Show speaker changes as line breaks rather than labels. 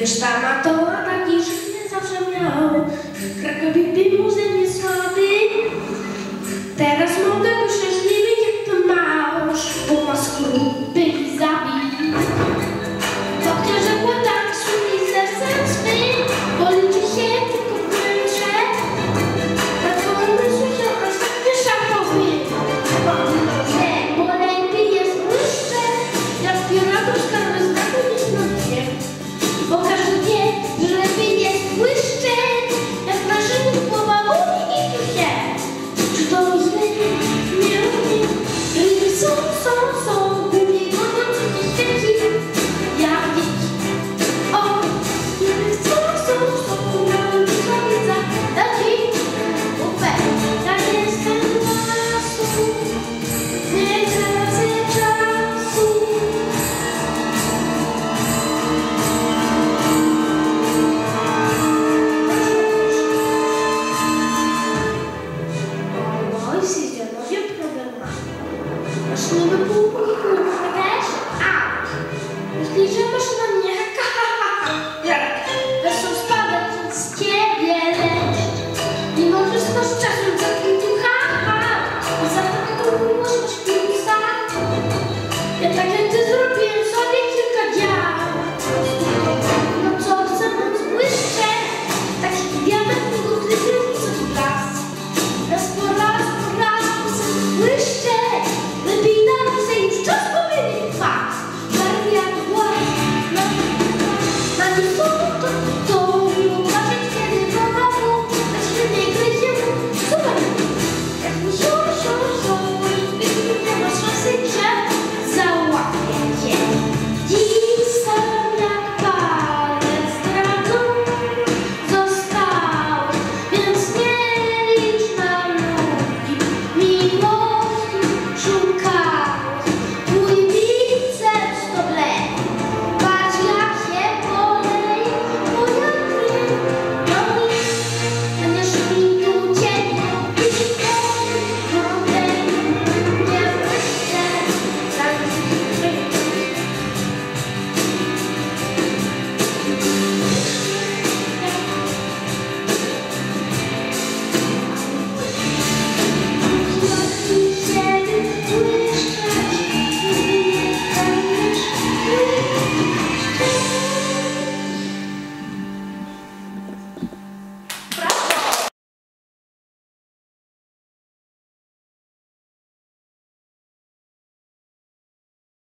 Gdyż ta matoła taki życie zawsze miał, w Krakowie był muzeum słaby. Teraz mogę szczęśliwy, jak to masz po Moskwie. continua na minha